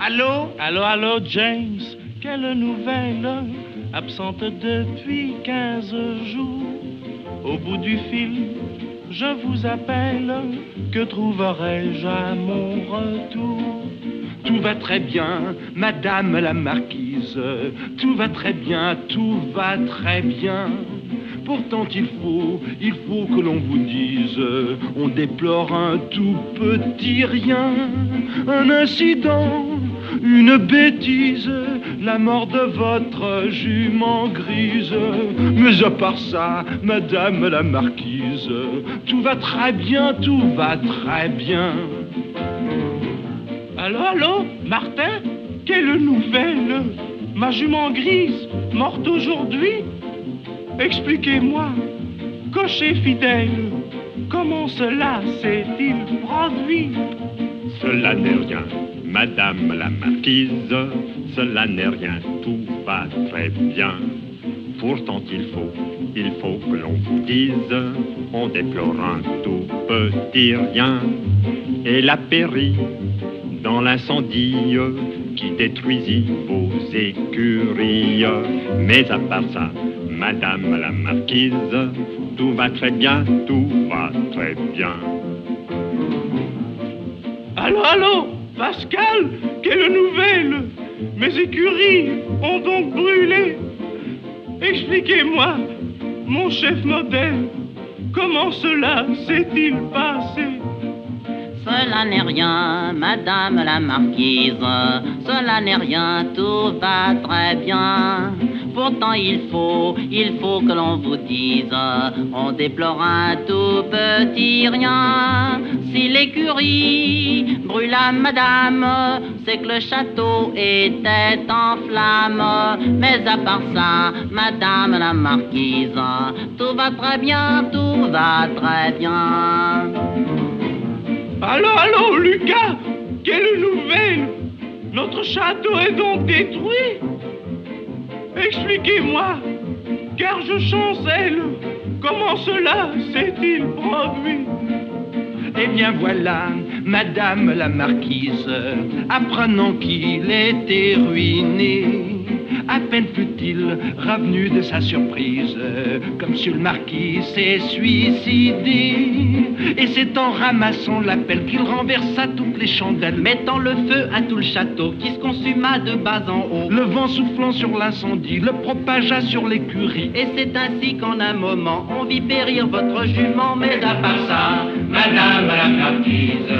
Allô? Allô, allô, James. Quelle nouvelle Absente depuis 15 jours. Au bout du fil, je vous appelle. Que trouverai-je à mon retour? Tout va très bien, Madame la Marquise. Tout va très bien, tout va très bien. Pourtant il faut, il faut que l'on vous dise, on déplore un tout petit rien, un incident, une bêtise, la mort de votre jument grise. Mais à part ça, Madame la Marquise, tout va très bien, tout va très bien. Allô, allô, Martin Quelle nouvelle Ma jument grise, morte aujourd'hui Expliquez-moi, cocher fidèle, comment cela s'est-il produit? Cela n'est rien, Madame la Marquise, cela n'est rien, tout va très bien. Pourtant il faut, il faut que l'on vous dise, on déplore un tout petit rien. Et la périt dans l'incendie qui détruisit vos écuries. Mais à part ça, Madame la Marquise, tout va très bien, tout va très bien. Allô, Pascal, quelle nouvelle Mes écuries ont donc brûlé. Expliquez-moi, mon chef modèle, comment cela s'est-il passé? Cela n'est rien, Madame la Marquise, cela n'est rien, tout va très bien. Pourtant il faut, il faut que l'on vous dise, on déplore un tout petit rien. Si l'écurie brûla, Madame, c'est que le château était en flammes. Mais à part ça, Madame la Marquise, tout va très bien, tout va très bien. Allô, allô, Lucas Quelle nouvelle Notre château est donc détruit Expliquez-moi, car je chancelle. Comment cela s'est-il produit Eh bien voilà, Madame la Marquise, apprenant qu'il était ruiné, à peine fut-il revenu de sa surprise, comme si le marquis s'est suicidé. Et c'est en ramassant l'appel qu'il renversa toutes les chandelles, mettant le feu à tout le château qui se consuma de bas en haut. Le vent soufflant sur l'incendie le propagea sur l'écurie. Et c'est ainsi qu'en un moment on vit périr votre jument, mais à part ça, Madame la marquise,